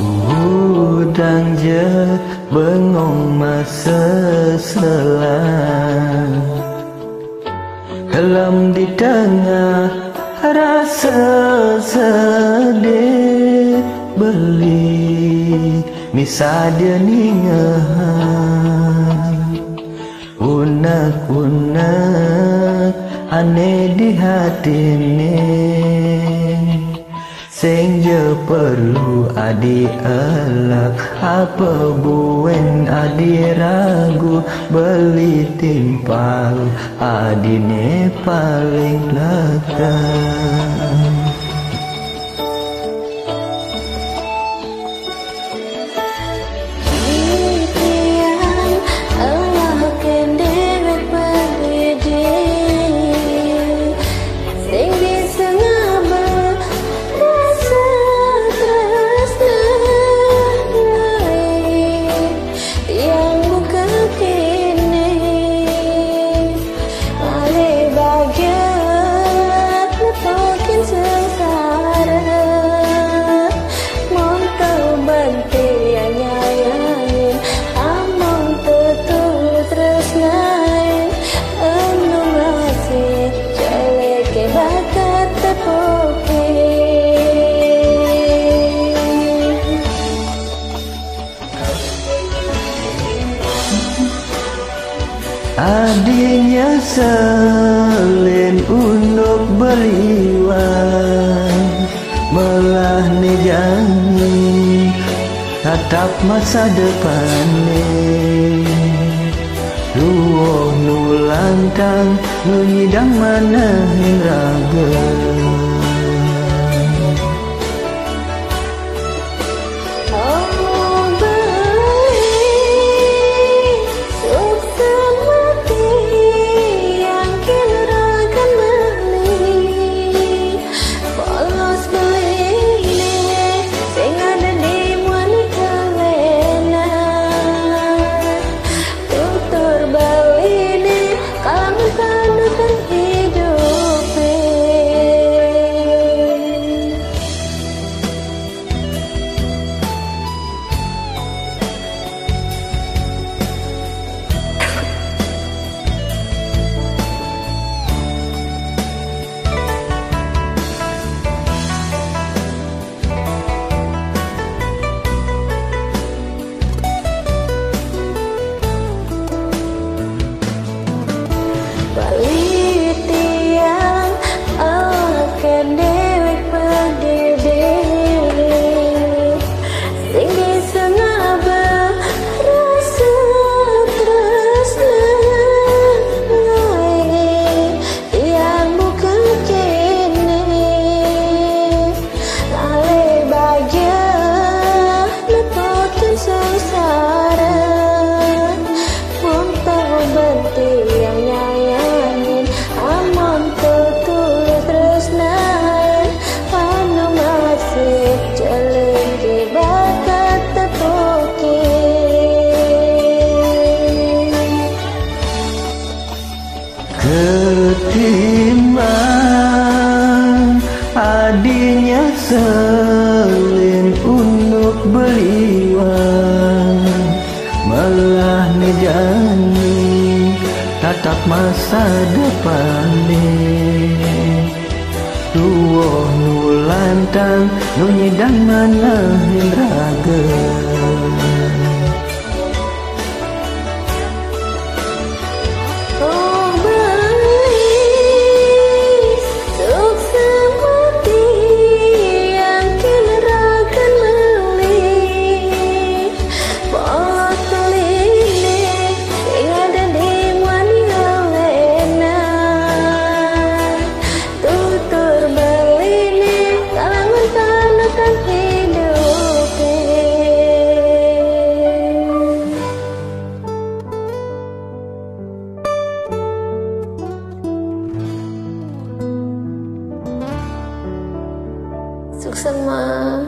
Udang je bengong masa selang Helm di tengah rasa sedih Beli misa dia ningahan Unak-unak aneh di hati ni perlu adi elak Apa buen adi ragu Beli timpal adi ne paling lekas Selin untuk beliwan Melah ni janji Tatap masa depan ni. Luoh nulantang Nunidang mana raga ketimbang adinya selin untuk beliwan malah ni janji tatap masa depan ni. Tuoh nulantang nunyidang mana raga 怎么